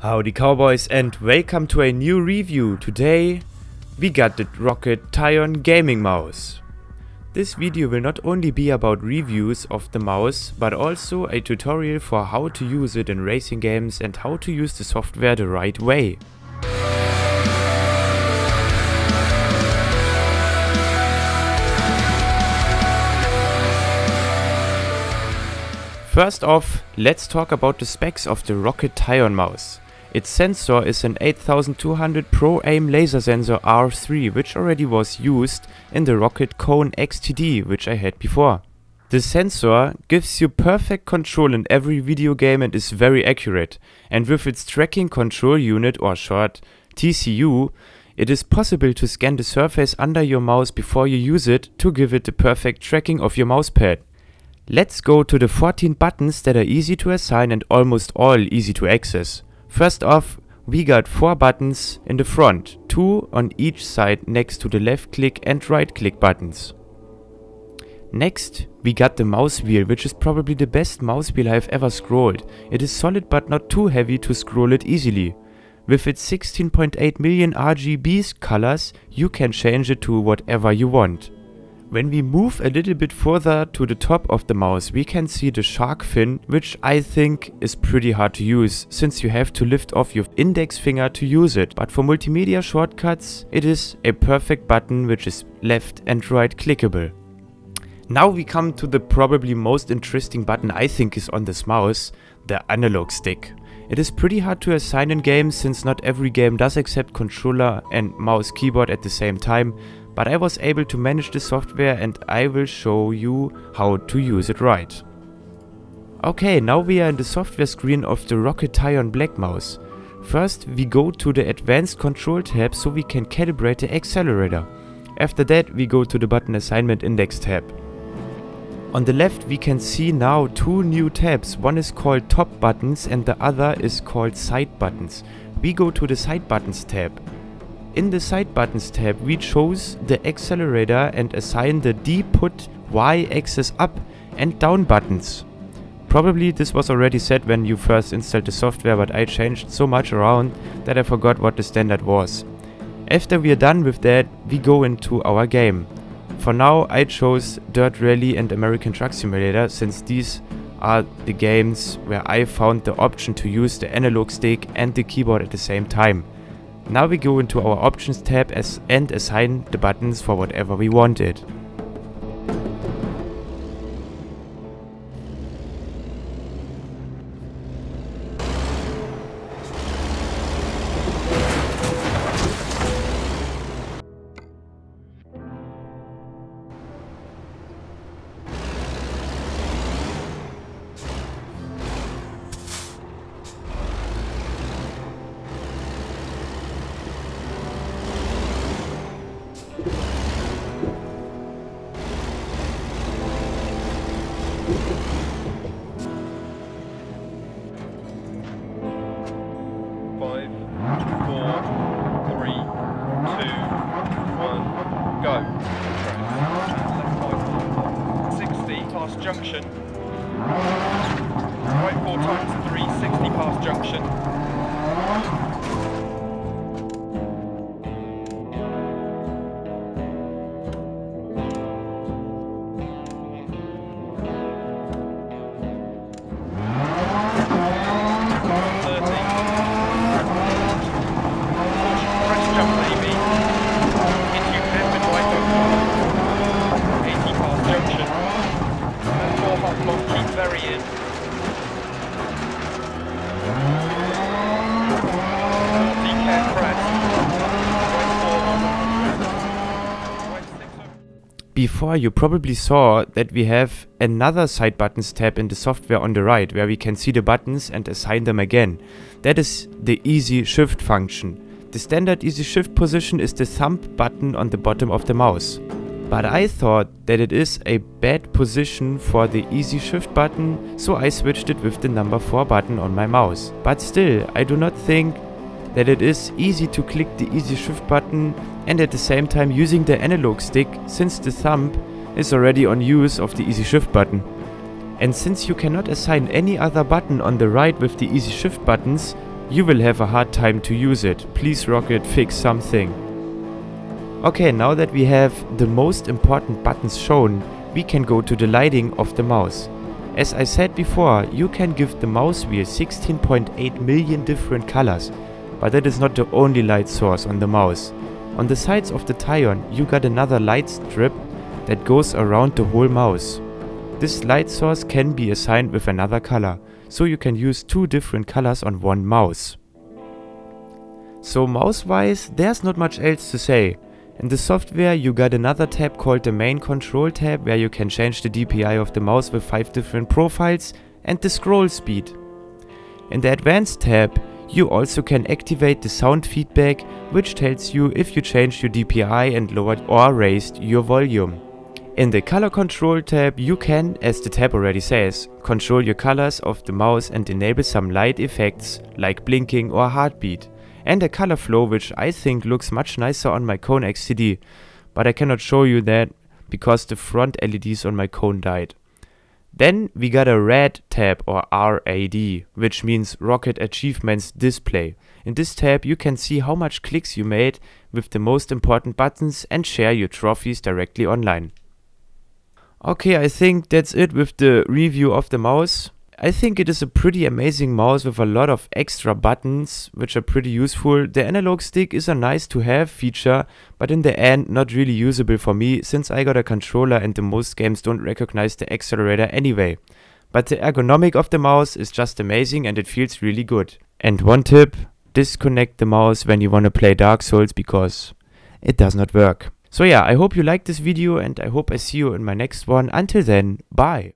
Howdy cowboys and welcome to a new review. Today we got the Roccat Tyon gaming mouse. This video will not only be about reviews of the mouse but also a tutorial for how to use it in racing games and how to use the software the right way. First off, let's talk about the specs of the Roccat Tyon mouse. Its sensor is an 8200 Pro Aim laser sensor R3 which already was used in the Roccat Kone XTD which I had before. The sensor gives you perfect control in every video game and is very accurate and with its tracking control unit or short TCU it is possible to scan the surface under your mouse before you use it to give it the perfect tracking of your mousepad. Let's go to the 14 buttons that are easy to assign and almost all easy to access. First off, we got 4 buttons in the front, 2 on each side next to the left click and right click buttons. Next, we got the mouse wheel, which is probably the best mouse wheel I've ever scrolled. It is solid but not too heavy to scroll it easily. With its 16.8 million RGB colors, you can change it to whatever you want. When we move a little bit further to the top of the mouse, we can see the shark fin, which I think is pretty hard to use, since you have to lift off your index finger to use it. But for multimedia shortcuts, it is a perfect button which is left and right clickable. Now we come to the probably most interesting button I think is on this mouse, the analog stick. It is pretty hard to assign in games since not every game does accept controller and mouse keyboard at the same time, but I was able to manage the software and I will show you how to use it right. Okay, now we are in the software screen of the Roccat Tyon Black Mouse. First we go to the advanced control tab so we can calibrate the accelerator. After that we go to the button assignment index tab. On the left we can see now two new tabs, one is called top buttons and the other is called side buttons. We go to the side buttons tab. In the side buttons tab, we chose the accelerator and assign the D put Y axis up and down buttons. Probably this was already set when you first installed the software, but I changed so much around that I forgot what the standard was. After we are done with that, we go into our game. For now, I chose Dirt Rally and American Truck Simulator since these are the games where I found the option to use the analog stick and the keyboard at the same time. Now we go into our options tab as and assign the buttons for whatever we wanted. Right four times three, 60 past junction. Before you probably saw that we have another side buttons tab in the software on the right where we can see the buttons and assign them again. That is the easy shift function. The standard easy shift position is the thumb button on the bottom of the mouse. But I thought that it is a bad position for the easy shift button, so I switched it with the number 4 button on my mouse. But still, I do not think that it is easy to click the easy shift button and at the same time using the analog stick since the thumb is already on use of the easy shift button. And since you cannot assign any other button on the right with the easy shift buttons, you will have a hard time to use it. Please Roccat fix something. Okay, now that we have the most important buttons shown, we can go to the lighting of the mouse. As I said before, you can give the mouse wheel 16.8 million different colors, but that is not the only light source on the mouse. On the sides of the Tyon, you got another light strip that goes around the whole mouse. This light source can be assigned with another color, so you can use two different colors on one mouse. So mouse wise, there's not much else to say. In the software you got another tab called the main control tab where you can change the DPI of the mouse with 5 different profiles and the scroll speed. In the advanced tab you also can activate the sound feedback which tells you if you changed your DPI and lowered or raised your volume. In the color control tab you can, as the tab already says, control your colors of the mouse and enable some light effects like blinking or heartbeat and a color flow which I think looks much nicer on my Kone XTD, but I cannot show you that because the front LEDs on my Kone died. Then we got a red tab or RAD, which means Roccat Achievements Display. In this tab you can see how much clicks you made with the most important buttons and share your trophies directly online. Okay, I think that's it with the review of the mouse. I think it is a pretty amazing mouse with a lot of extra buttons, which are pretty useful. The analog stick is a nice to have feature, but in the end not really usable for me, since I got a controller and the most games don't recognize the accelerator anyway. But the ergonomic of the mouse is just amazing and it feels really good. And one tip, disconnect the mouse when you want to play Dark Souls because it does not work. So yeah, I hope you liked this video and I hope I see you in my next one. Until then, bye.